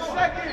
second.